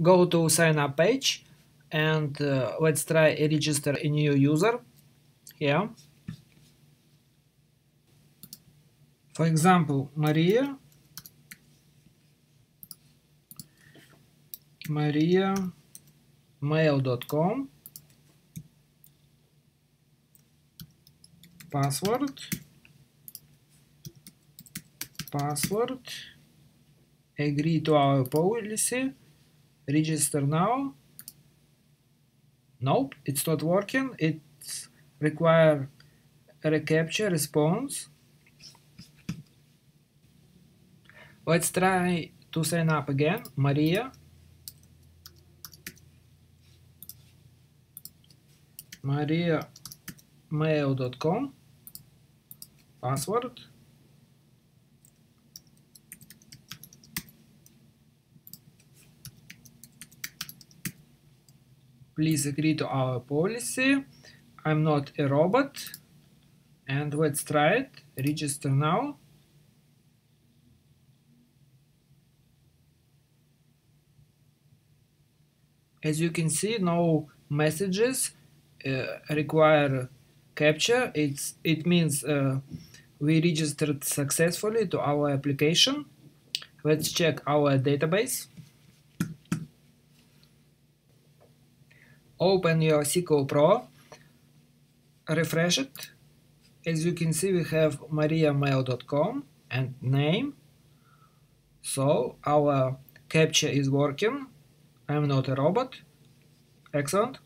go to sign up page and uh, let's try register a new user. Here. For example, Maria. Maria mail.com password. Password. Agree to our policy register now. Nope it's not working. It's require a reCAPTCHA response. Let's try to sign up again. Maria. Mariamail.com password please agree to our policy. I'm not a robot. And let's try it. Register now. As you can see no messages uh, require captcha. it's it means uh, we registered successfully to our application. Let's check our database open your Sequel Pro refresh it. As you can see we have mariamail.com and name. So our captcha is working. I'm not a robot. Excellent